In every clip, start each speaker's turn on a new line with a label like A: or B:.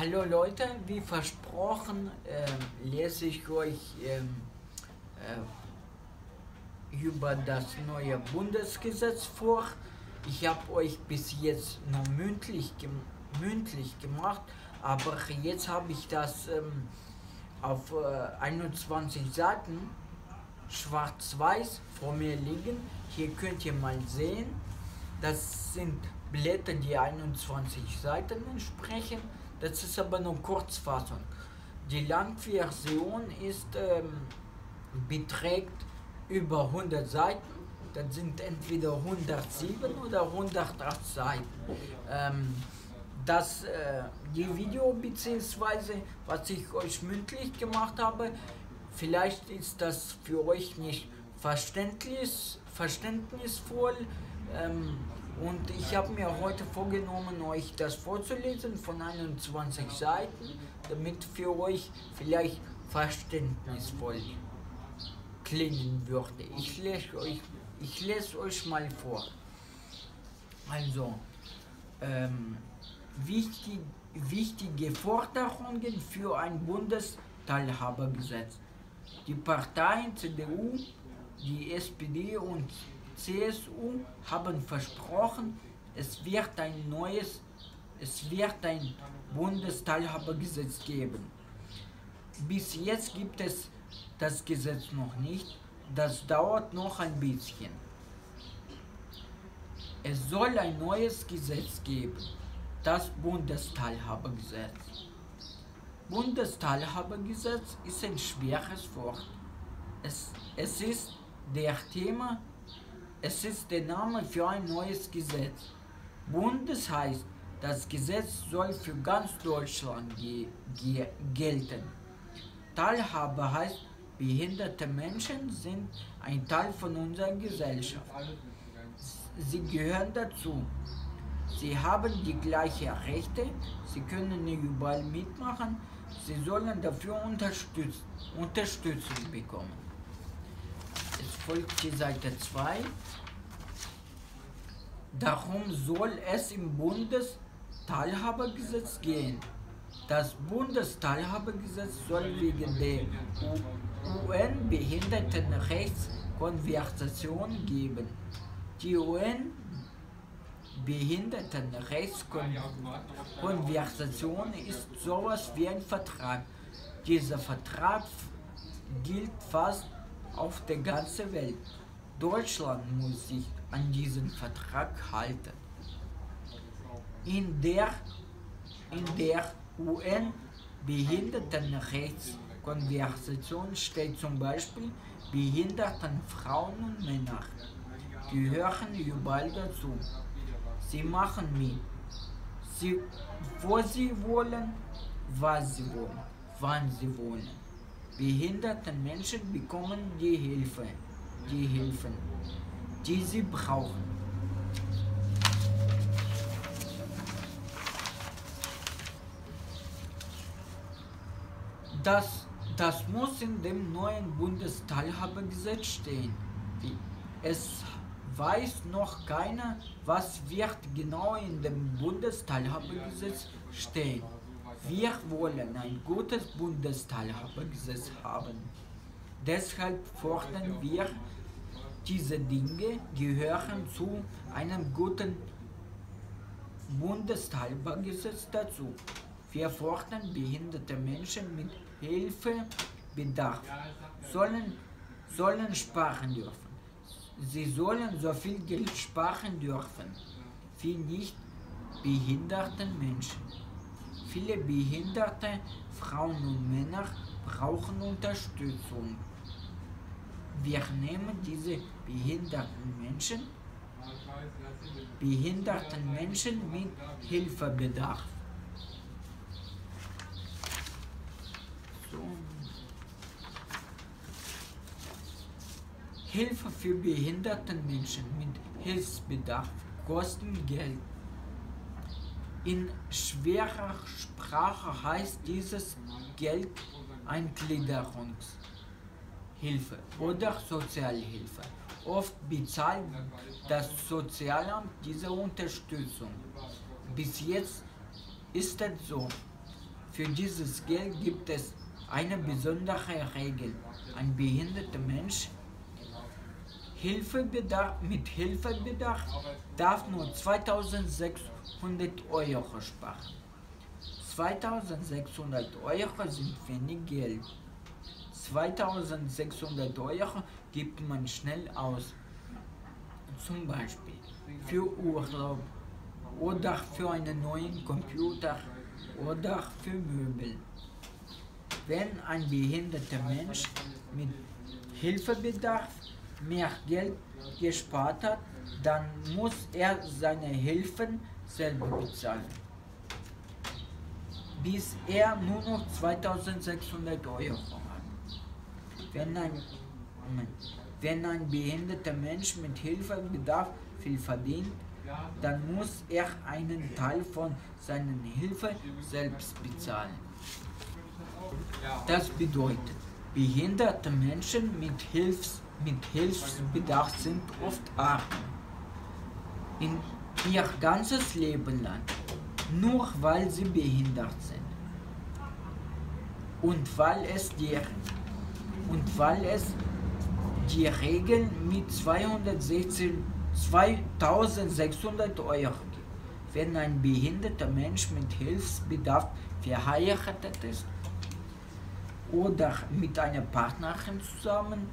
A: Hallo Leute, wie versprochen ähm, lese ich euch ähm, äh, über das neue Bundesgesetz vor. Ich habe euch bis jetzt nur mündlich, gem mündlich gemacht, aber jetzt habe ich das ähm, auf äh, 21 Seiten schwarz-weiß vor mir liegen. Hier könnt ihr mal sehen, das sind Blätter, die 21 Seiten entsprechen. Das ist aber nur Kurzfassung. Die Langversion ist, ähm, beträgt über 100 Seiten. Das sind entweder 107 oder 108 Seiten. Ähm, das äh, die Video bzw. was ich euch mündlich gemacht habe, vielleicht ist das für euch nicht verständlich, verständnisvoll. Ähm, und ich habe mir heute vorgenommen, euch das vorzulesen von 21 Seiten, damit für euch vielleicht verständnisvoll klingen würde. Ich lese euch, ich lese euch mal vor. Also, ähm, wichtig, wichtige Forderungen für ein Bundesteilhabergesetz. Die Parteien CDU, die SPD und CSU haben versprochen, es wird ein neues, es wird ein Bundesteilhabegesetz geben. Bis jetzt gibt es das Gesetz noch nicht, das dauert noch ein bisschen. Es soll ein neues Gesetz geben, das Bundesteilhabegesetz. Bundesteilhabegesetz ist ein schweres Wort. Es, es ist der Thema es ist der Name für ein neues Gesetz. Bundes heißt, das Gesetz soll für ganz Deutschland ge ge gelten. Teilhabe heißt, behinderte Menschen sind ein Teil von unserer Gesellschaft. Sie gehören dazu. Sie haben die gleichen Rechte, sie können überall mitmachen, sie sollen dafür Unterstütz Unterstützung bekommen folgt die Seite 2. Darum soll es im Bundesteilhabegesetz gehen. Das Bundesteilhabegesetz soll wegen der UN-Behindertenrechtskonversation geben. Die UN-Behindertenrechtskonversation ist sowas wie ein Vertrag. Dieser Vertrag gilt fast auf der ganzen Welt. Deutschland muss sich an diesen Vertrag halten. In der, in der UN Behindertenrechtskonversation steht zum Beispiel, behinderten Frauen und Männer gehören überall dazu. Sie machen mit, sie, wo sie wollen, was sie wollen, wann sie wollen behinderten Menschen bekommen die Hilfe, die Hilfen, die sie brauchen. Das, das muss in dem neuen Bundesteilhabegesetz stehen. Es weiß noch keiner, was wird genau in dem Bundesteilhabegesetz stehen. Wir wollen ein gutes Bundesteilhabegesetz haben. Deshalb fordern wir, diese Dinge gehören zu einem guten Bundesteilhabegesetz dazu. Wir fordern behinderte Menschen mit Hilfebedarf sollen, sollen sparen dürfen. Sie sollen so viel Geld sparen dürfen wie nicht behinderten Menschen. Viele behinderte Frauen und Männer brauchen Unterstützung. Wir nehmen diese behinderten Menschen, behinderten Menschen mit Hilfebedarf. So. Hilfe für behinderten Menschen mit Hilfsbedarf kosten Geld. In schwerer Sprache heißt dieses Geld Eingliederungshilfe oder Sozialhilfe. Oft bezahlt das Sozialamt diese Unterstützung. Bis jetzt ist es so. Für dieses Geld gibt es eine besondere Regel. Ein behinderter Mensch Hilfebedarf, mit Hilfebedarf darf nur 2600 Euro sparen. 2600 Euro sind wenig Geld. 2600 Euro gibt man schnell aus. Zum Beispiel für Urlaub oder für einen neuen Computer oder für Möbel. Wenn ein behinderter Mensch mit Hilfebedarf mehr Geld gespart hat, dann muss er seine Hilfen selber bezahlen. Bis er nur noch 2600 Euro hat. Wenn ein, wenn ein behinderter Mensch mit Hilfebedarf viel verdient, dann muss er einen Teil von seiner Hilfe selbst bezahlen. Das bedeutet, behinderte Menschen mit, Hilfs, mit Hilfsbedarf sind oft arm. In ihr ganzes Leben lang, nur weil sie behindert sind. Und weil es die, und weil es die Regeln mit 216 2600 Euro gibt. Wenn ein behinderter Mensch mit Hilfsbedarf verheiratet ist oder mit einer Partnerin zusammen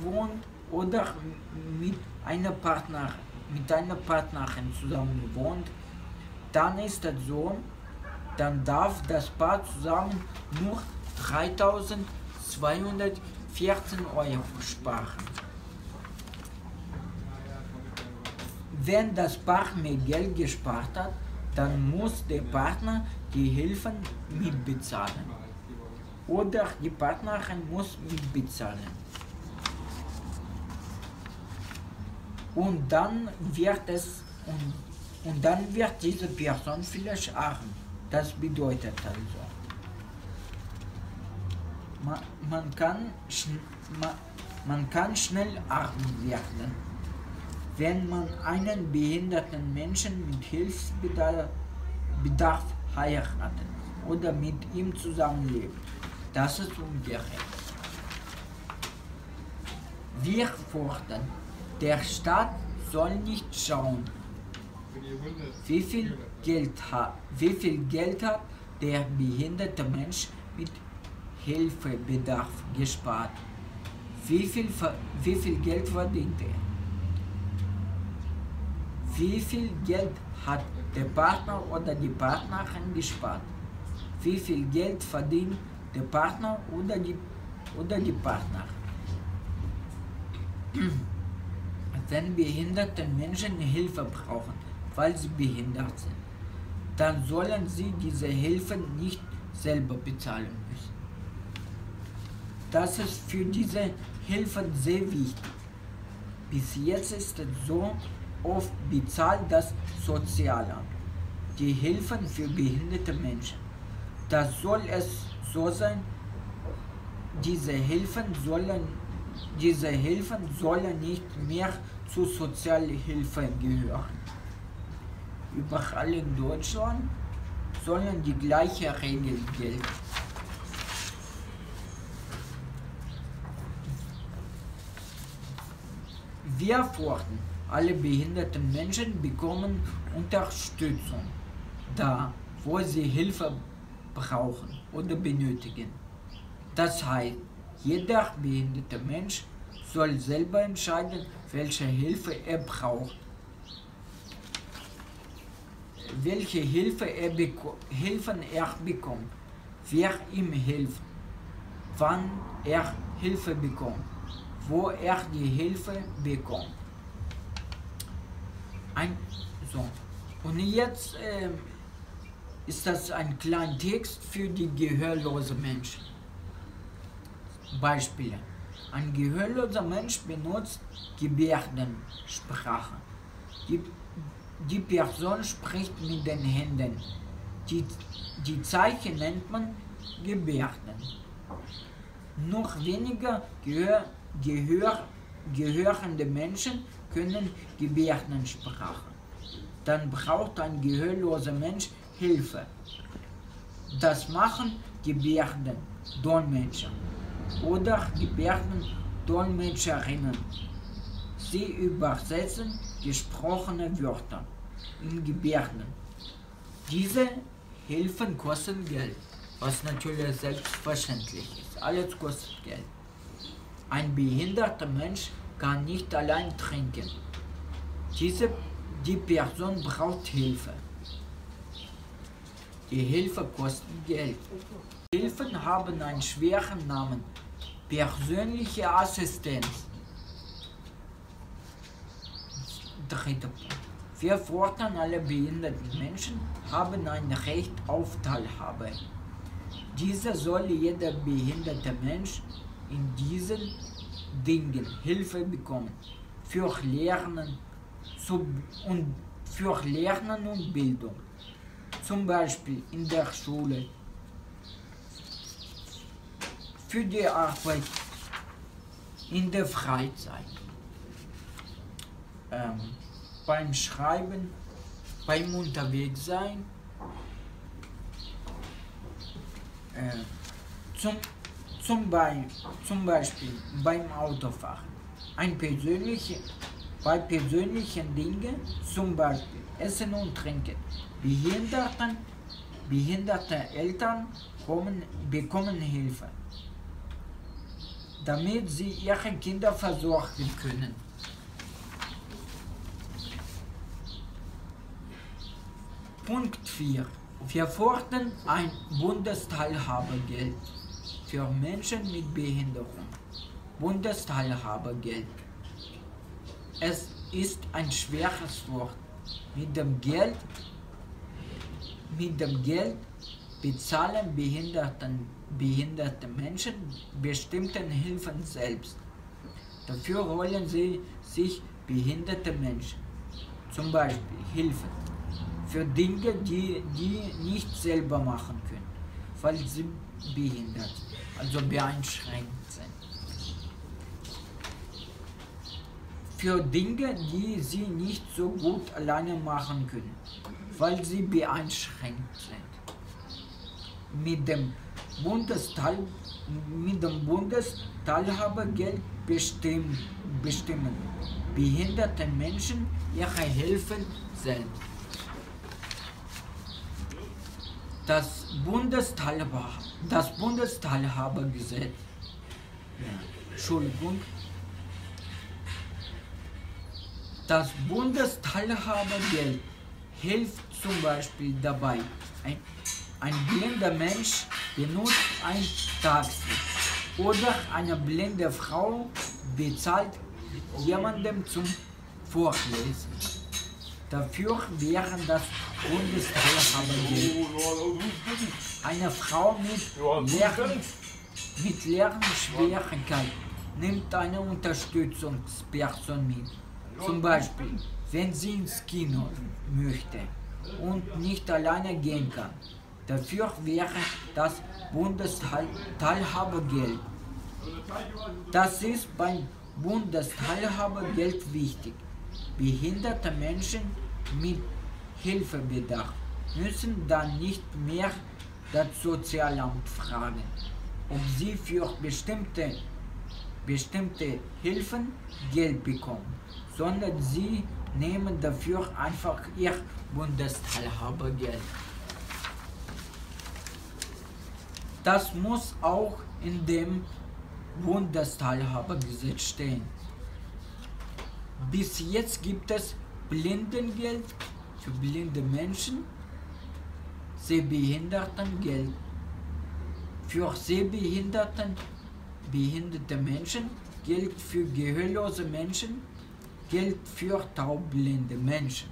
A: wohnt oder mit einer, Partner, mit einer Partnerin zusammen wohnt, dann ist das so, dann darf das Paar zusammen nur 3214 Euro sparen. Wenn das Paar mehr Geld gespart hat, dann muss der Partner die Hilfen mitbezahlen. Oder die Partnerin muss mitbezahlen. Und dann wird es und, und dann wird diese Person vielleicht arm. Das bedeutet also. Man, man, kann, man, man kann schnell arm werden wenn man einen behinderten Menschen mit Hilfsbedarf heiratet oder mit ihm zusammenlebt. Das ist ungerecht. Wir fordern, der Staat soll nicht schauen, wie viel Geld hat, wie viel Geld hat der behinderte Mensch mit Hilfebedarf gespart. Wie viel, wie viel Geld verdient er? Wie viel Geld hat der Partner oder die Partnerin gespart? Wie viel Geld verdient der Partner oder die, oder die Partnerin? Wenn behinderte Menschen Hilfe brauchen, weil sie behindert sind, dann sollen sie diese Hilfe nicht selber bezahlen. Das ist für diese Hilfe sehr wichtig. Bis jetzt ist es so, Oft bezahlt das Sozialamt die Hilfen für behinderte Menschen. Das soll es so sein, diese Hilfen sollen, diese Hilfen sollen nicht mehr zur Sozialhilfe gehören. Überall in Deutschland sollen die gleichen Regeln gelten. Wir fordern alle behinderten Menschen bekommen Unterstützung da, wo sie Hilfe brauchen oder benötigen. Das heißt, jeder behinderte Mensch soll selber entscheiden, welche Hilfe er braucht. Welche Hilfe er Hilfen er bekommt, wer ihm hilft, wann er Hilfe bekommt, wo er die Hilfe bekommt. Ein, so. Und jetzt äh, ist das ein kleiner Text für die gehörlosen Menschen. Beispiele. Ein gehörloser Mensch benutzt Gebärdensprache. Die, die Person spricht mit den Händen. Die, die Zeichen nennt man Gebärden. Noch weniger Gehör, Gehör, gehörende Menschen können Gebärdensprache. Dann braucht ein gehörloser Mensch Hilfe. Das machen Gebärden, Dolmetscher oder Gebärden, Dolmetscherinnen. Sie übersetzen gesprochene Wörter in Gebärden. Diese Hilfen kosten Geld, was natürlich selbstverständlich ist. Alles kostet Geld. Ein behinderter Mensch kann nicht allein trinken. Diese, die Person braucht Hilfe. Die Hilfe kostet Geld. Hilfen haben einen schweren Namen. Persönliche Assistenz. Dritter Punkt. Wir fordern, alle behinderten Menschen haben ein Recht auf Teilhabe. Dieser soll jeder behinderte Mensch in diesen Dingen Hilfe bekommen. Für Lernen und für Lernen und Bildung. Zum Beispiel in der Schule. Für die Arbeit in der Freizeit. Ähm, beim Schreiben, beim Unterwegssein, äh, zum, zum, Be zum Beispiel beim Autofahren. Ein persönliche, bei persönlichen Dingen, zum Beispiel Essen und Trinken. Behinderten, behinderte Eltern kommen, bekommen Hilfe, damit sie ihre Kinder versorgen können. Punkt 4. Wir fordern ein Bundesteilhabegeld für Menschen mit Behinderung. Bundesteilhabegeld. Es ist ein schweres Wort. Mit dem Geld, mit dem Geld bezahlen behinderten, behinderte Menschen bestimmten Hilfen selbst. Dafür holen sie sich behinderte Menschen, zum Beispiel Hilfen für Dinge, die die nicht selber machen können, weil sie behindert, also beeinschränkt sind. Für Dinge, die sie nicht so gut alleine machen können, weil sie beeinschränkt sind. Mit dem Bundesteil mit dem Bundesteilhabegeld bestimmen, bestimmen behinderte Menschen ihre Hilfen selbst. Das Bundesteilhaber, das Bundesteilhabergesetz, Entschuldigung, das Bundesteilhabergeld hilft zum Beispiel dabei. Ein, ein blinder Mensch benutzt ein Taxi oder eine blinde Frau bezahlt jemandem zum Vorlesen. Dafür wären das Bundesteilhabergeld. Eine Frau mit Lehren, mit Lernschwierigkeit nimmt eine Unterstützungsperson mit. Zum Beispiel, wenn sie ins Kino möchte und nicht alleine gehen kann. Dafür wäre das Bundesteilhabegeld. Das ist beim Bundesteilhabegeld wichtig. Behinderte Menschen mit Hilfebedarf müssen dann nicht mehr das Sozialamt fragen, ob sie für bestimmte, bestimmte Hilfen Geld bekommen, sondern sie nehmen dafür einfach ihr Bundesteilhabergeld. Das muss auch in dem Bundesteilhabergesetz stehen. Bis jetzt gibt es Blindengeld für blinde Menschen, Sehbehindertengeld für Sehbehinderten, behinderte Menschen, Geld für gehörlose Menschen, Geld für taubblinde Menschen.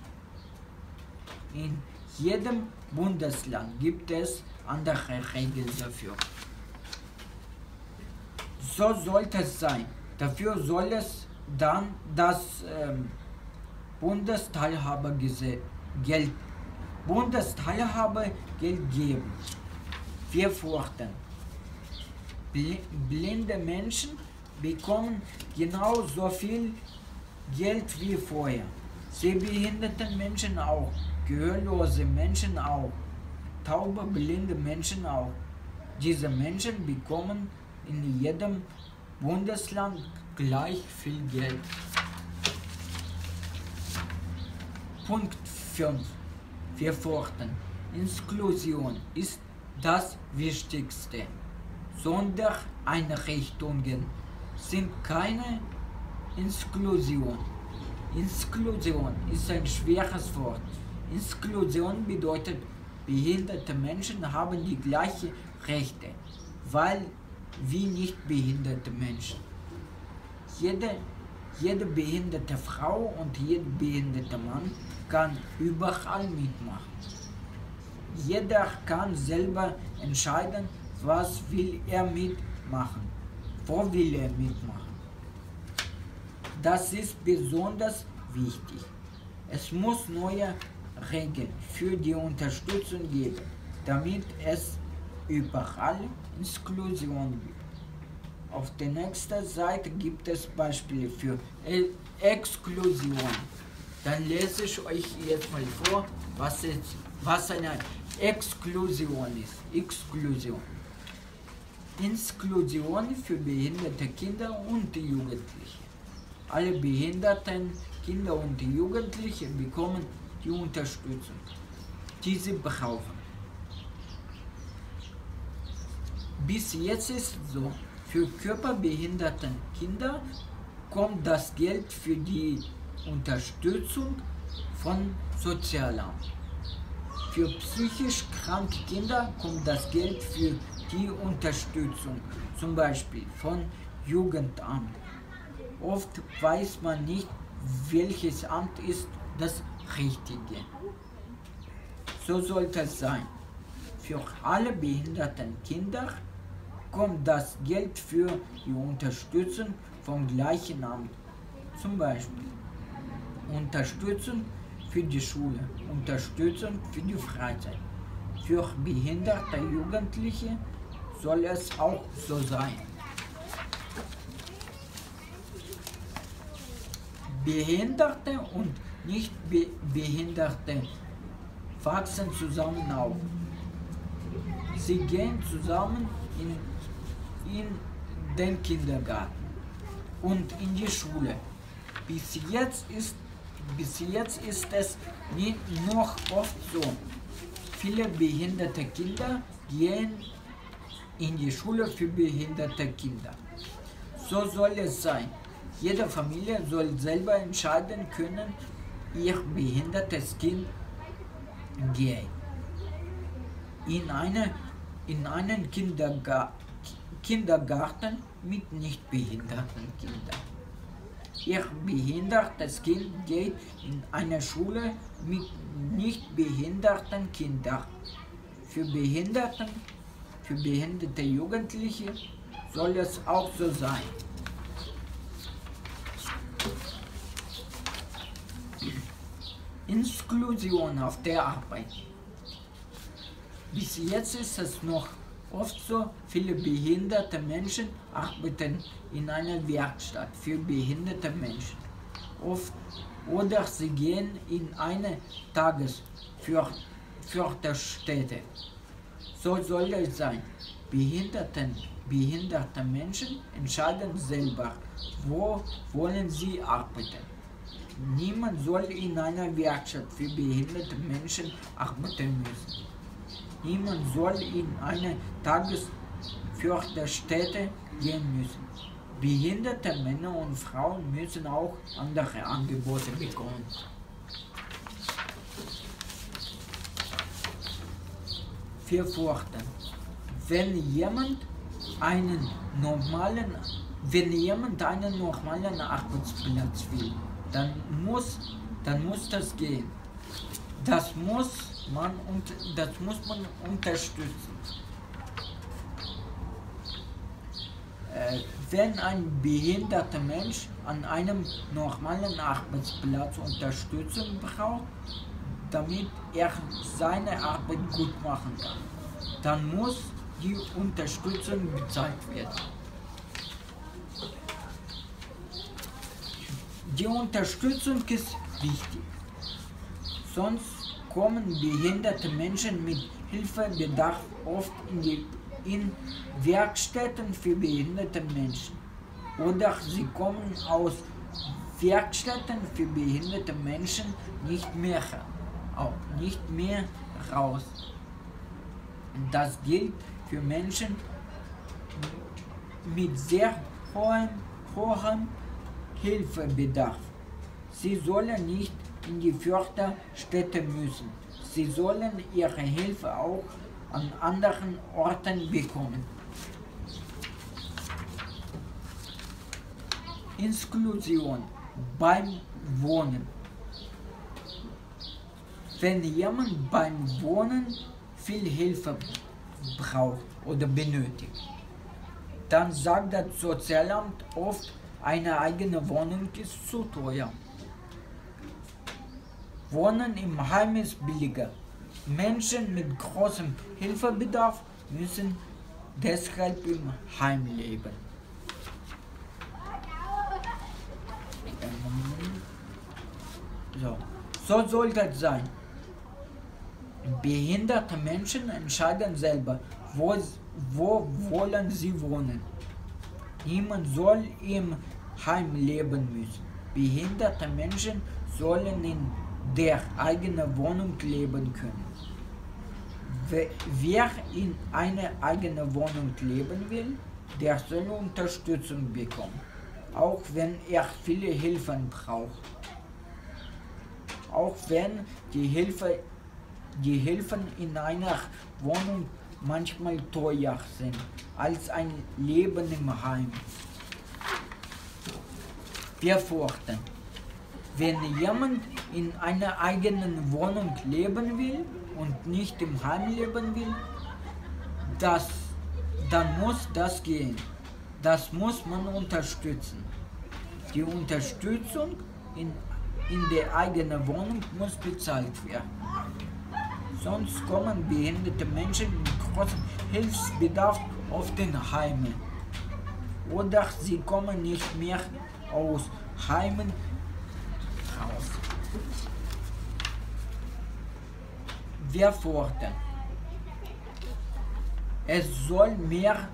A: In jedem Bundesland gibt es andere Regeln dafür. So sollte es sein. Dafür soll es dann das ähm, Bundesteilhabergeld Bundesteilhabergeld geben. Wir fordern, blinde Menschen bekommen genauso viel Geld wie vorher. Sehbehinderte Menschen auch, gehörlose Menschen auch. taube, blinde Menschen auch. Diese Menschen bekommen in jedem Bundesland gleich viel Geld. Punkt 5. Wir fordern, Inklusion ist das Wichtigste. Sondereinrichtungen sind keine Inklusion. Inklusion ist ein schweres Wort. Inklusion bedeutet, behinderte Menschen haben die gleichen Rechte, weil wie nicht behinderte Menschen. Jede, jede behinderte Frau und jeder behinderte Mann kann überall mitmachen. Jeder kann selber entscheiden, was will er mitmachen, wo will er mitmachen. Das ist besonders wichtig. Es muss neue Regeln für die Unterstützung geben, damit es überall Inklusion. Auf der nächsten Seite gibt es Beispiele für e Exklusion. Dann lese ich euch jetzt mal vor, was, ist, was eine Exklusion ist. Exklusion. Inklusion für behinderte Kinder und Jugendliche. Alle behinderten Kinder und Jugendliche bekommen die Unterstützung, die sie brauchen. Bis jetzt ist so, für körperbehinderte Kinder kommt das Geld für die Unterstützung von Sozialamt. Für psychisch kranke Kinder kommt das Geld für die Unterstützung, zum Beispiel von Jugendamt. Oft weiß man nicht, welches Amt ist das Richtige. So sollte es sein. Für alle behinderten Kinder kommt das Geld für die Unterstützung vom gleichen Amt. Zum Beispiel Unterstützung für die Schule, Unterstützung für die Freizeit. Für behinderte Jugendliche soll es auch so sein. Behinderte und nicht Behinderte wachsen zusammen auf. Sie gehen zusammen in, in den Kindergarten und in die Schule. Bis jetzt ist, bis jetzt ist es nicht noch oft so. Viele behinderte Kinder gehen in die Schule für behinderte Kinder. So soll es sein. Jede Familie soll selber entscheiden können, ihr behindertes Kind geht in, eine, in einen Kinderga Kindergarten mit nicht behinderten Kindern. Ihr behindertes Kind geht in eine Schule mit nicht behinderten Kindern. Für Behinderten, für behinderte Jugendliche soll es auch so sein. Inklusion auf der Arbeit. Bis jetzt ist es noch oft so, viele behinderte Menschen arbeiten in einer Werkstatt für behinderte Menschen. Oft, oder sie gehen in eine Tagesförderstätte. So soll es sein. Behinderten, behinderte Menschen entscheiden selber, wo wollen sie arbeiten. Niemand soll in einer Werkstatt für behinderte Menschen arbeiten müssen. Niemand soll in eine Tagesförderstätte gehen müssen. Behinderte Männer und Frauen müssen auch andere Angebote bekommen. Worte. Wenn jemand einen normalen, wenn jemand einen normalen Arbeitsplatz will, dann muss, dann muss das gehen. Das muss man und das muss man unterstützen. Äh, wenn ein behinderter Mensch an einem normalen Arbeitsplatz Unterstützung braucht, damit er seine Arbeit gut machen kann, dann muss die Unterstützung bezahlt werden. Die Unterstützung ist wichtig. Sonst kommen behinderte Menschen mit Hilfebedarf oft in, die, in Werkstätten für behinderte Menschen oder sie kommen aus Werkstätten für behinderte Menschen nicht mehr, nicht mehr raus. Das gilt für Menschen mit sehr hohem, hohem Hilfebedarf. Sie sollen nicht in die Förderstätte müssen. Sie sollen ihre Hilfe auch an anderen Orten bekommen. Inklusion beim Wohnen. Wenn jemand beim Wohnen viel Hilfe braucht oder benötigt, dann sagt das Sozialamt oft, eine eigene Wohnung ist zu teuer. Wohnen im Heim ist billiger. Menschen mit großem Hilfebedarf müssen deshalb im Heim leben. So, so soll das sein. Behinderte Menschen entscheiden selber, wo, wo wollen sie wohnen. Niemand soll im Heim leben müssen. Behinderte Menschen sollen in der eigenen Wohnung leben können. Wer in eine eigene Wohnung leben will, der soll Unterstützung bekommen, auch wenn er viele Hilfen braucht. Auch wenn die, Hilfe, die Hilfen in einer Wohnung manchmal teuer sind als ein Leben im Heim. Wir fürchten, wenn jemand in einer eigenen Wohnung leben will und nicht im Heim leben will, das, dann muss das gehen. Das muss man unterstützen. Die Unterstützung in, in der eigenen Wohnung muss bezahlt werden. Sonst kommen behinderte Menschen mit großem Hilfsbedarf auf den Heimen. Oder sie kommen nicht mehr aus Heimen raus. Wir fordern, es soll mehr,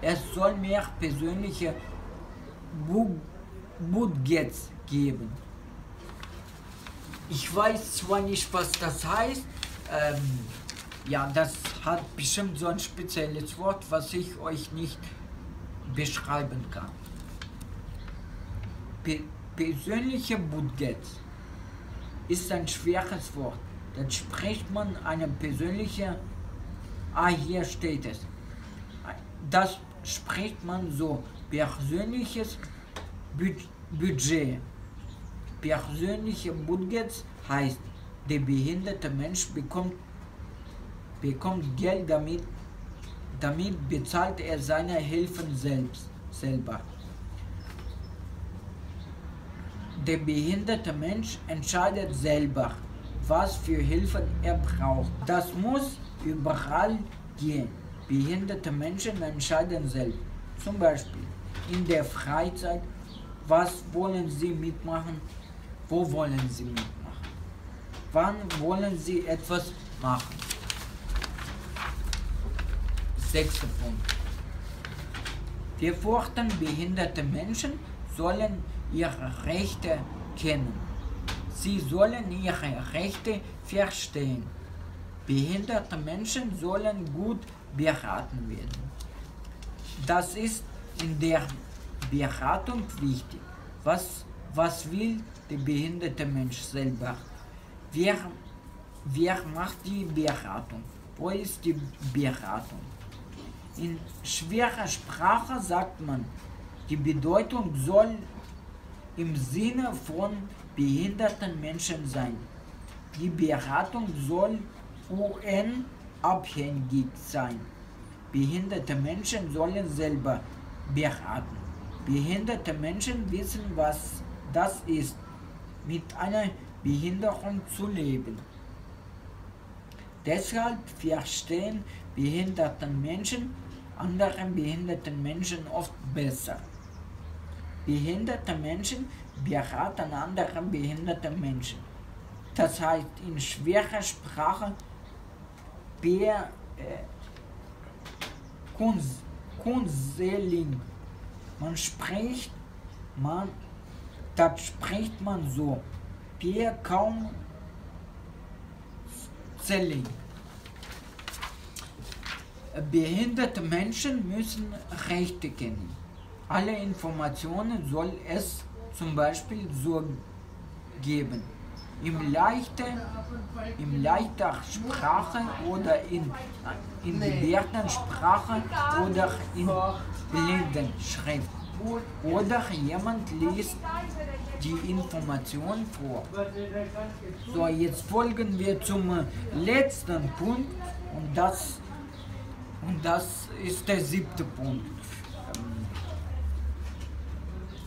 A: es soll mehr persönliche Budgets geben. Ich weiß zwar nicht, was das heißt, ähm, ja, das hat bestimmt so ein spezielles Wort, was ich euch nicht beschreiben kann. Pe persönliche Budget ist ein schweres Wort. Dann spricht man eine persönliche, ah hier steht es, das spricht man so, persönliches Budget. Persönliche Budget heißt, der behinderte Mensch bekommt, bekommt Geld damit, damit bezahlt er seine Hilfen selbst, selber. Der behinderte Mensch entscheidet selber, was für Hilfen er braucht. Das muss überall gehen. Behinderte Menschen entscheiden selbst. Zum Beispiel in der Freizeit, was wollen sie mitmachen, wo wollen sie mitmachen. Wann wollen Sie etwas machen? Sechster Punkt. Wir fordern, behinderte Menschen sollen ihre Rechte kennen. Sie sollen ihre Rechte verstehen. Behinderte Menschen sollen gut beraten werden. Das ist in der Beratung wichtig. Was, was will der behinderte Mensch selber? Wer, wer macht die Beratung? Wo ist die Beratung? In schwerer Sprache sagt man, die Bedeutung soll im Sinne von behinderten Menschen sein. Die Beratung soll UN-abhängig sein. Behinderte Menschen sollen selber beraten. Behinderte Menschen wissen, was das ist. Mit einer Behinderung zu leben. Deshalb verstehen behinderten Menschen anderen behinderten Menschen oft besser. Behinderte Menschen beraten anderen behinderten Menschen. Das heißt in schwerer Sprache, per äh, Kunseling. Man spricht, man, das spricht man so. Per kaum Selling. Behinderte Menschen müssen Rechte kennen. Alle Informationen soll es zum Beispiel so geben. Im leichter, im leichter Sprache oder in, in Gebärdensprache oder in Blindenschrift. Oder jemand liest die Information vor. So, jetzt folgen wir zum letzten Punkt und das, und das ist der siebte Punkt.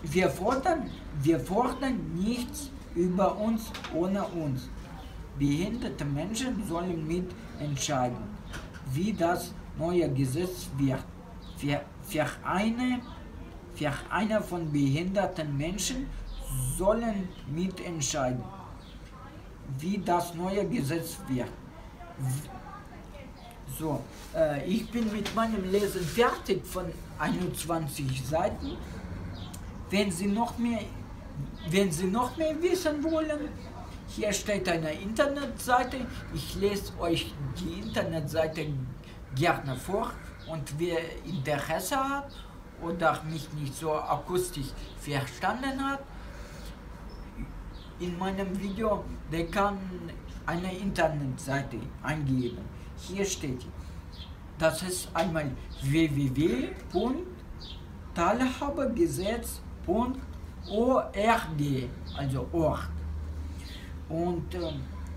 A: Wir fordern, wir fordern nichts über uns ohne uns. Behinderte Menschen sollen mitentscheiden, wie das neue Gesetz wird. Für, für, eine, für eine von behinderten Menschen sollen mitentscheiden, wie das neue Gesetz wird. So, äh, ich bin mit meinem Lesen fertig von 21 Seiten. Wenn Sie noch mehr, wenn Sie noch mehr wissen wollen, hier steht eine Internetseite. Ich lese euch die Internetseite gerne vor und wer Interesse hat oder mich nicht so akustisch verstanden hat, in meinem Video, der kann eine Internetseite eingeben. Hier steht, das ist einmal www.teilhabegesetz.org, also Ort. Und äh,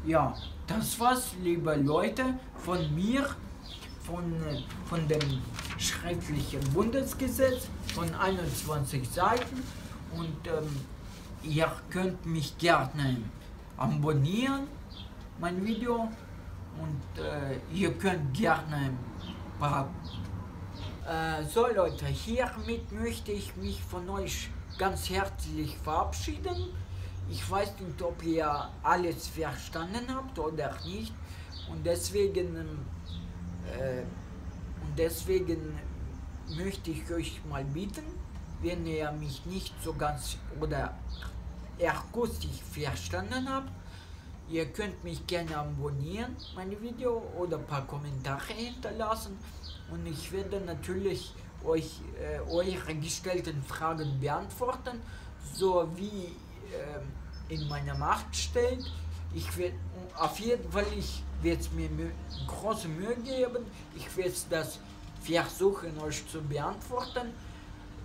A: ja, das war's, liebe Leute, von mir, von, von dem schriftlichen Bundesgesetz von 21 Seiten. Und ähm, ihr könnt mich gerne abonnieren, mein Video, und äh, ihr könnt gerne äh, so Leute, hiermit möchte ich mich von euch ganz herzlich verabschieden. Ich weiß nicht, ob ihr alles verstanden habt oder nicht. Und deswegen, äh, und deswegen möchte ich euch mal bitten, wenn ihr mich nicht so ganz oder akustisch verstanden habt, ihr könnt mich gerne abonnieren, meine Video, oder ein paar Kommentare hinterlassen. Und ich werde natürlich euch äh, eure gestellten Fragen beantworten, so wie äh, in meiner Macht steht. Ich werde auf jeden Fall, ich werde mir große Mühe geben. Ich werde das versuchen, euch zu beantworten.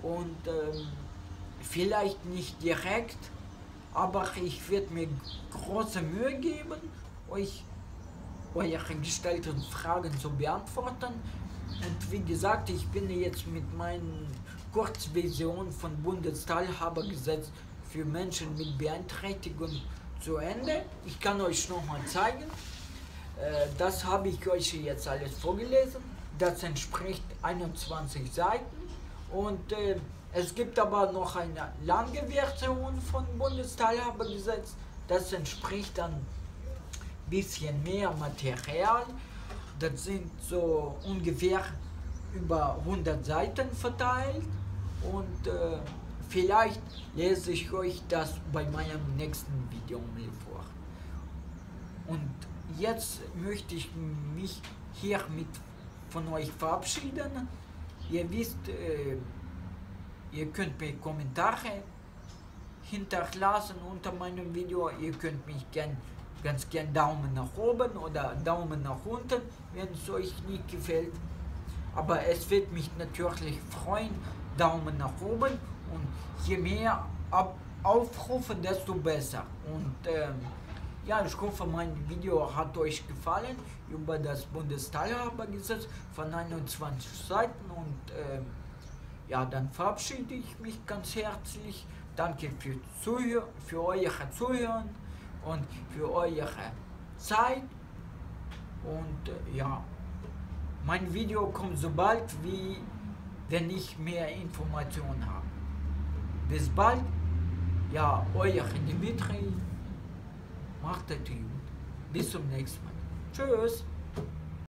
A: Und ähm, vielleicht nicht direkt, aber ich werde mir große Mühe geben, euch eure gestellten Fragen zu beantworten. Und wie gesagt, ich bin jetzt mit meinen Kurzversion von Bundesteilhabergesetz für Menschen mit Beeinträchtigung zu Ende. Ich kann euch noch mal zeigen. Äh, das habe ich euch jetzt alles vorgelesen. Das entspricht 21 Seiten und äh, es gibt aber noch eine lange Version von Bundesteilhabergesetz. Das entspricht dann ein bisschen mehr Material. Das sind so ungefähr über 100 Seiten verteilt und äh, vielleicht lese ich euch das bei meinem nächsten Video mal vor. Und jetzt möchte ich mich hiermit von euch verabschieden. Ihr wisst, äh, ihr könnt mir Kommentare hinterlassen unter meinem Video. Ihr könnt mich gern ganz gern Daumen nach oben oder Daumen nach unten, wenn es euch nicht gefällt. Aber es wird mich natürlich freuen, Daumen nach oben und je mehr Ab Aufrufe, desto besser. Und ähm, ja, ich hoffe, mein Video hat euch gefallen über das Bundesteilhabergesetz von 21 Seiten und ähm, ja, dann verabschiede ich mich ganz herzlich. Danke für, Zuhör für euer Zuhören und für eure Zeit. Und äh, ja, mein Video kommt so bald wie wenn ich mehr Informationen habe. Bis bald. Ja, euer Dimitri. Macht es gut. Bis zum nächsten Mal. Tschüss.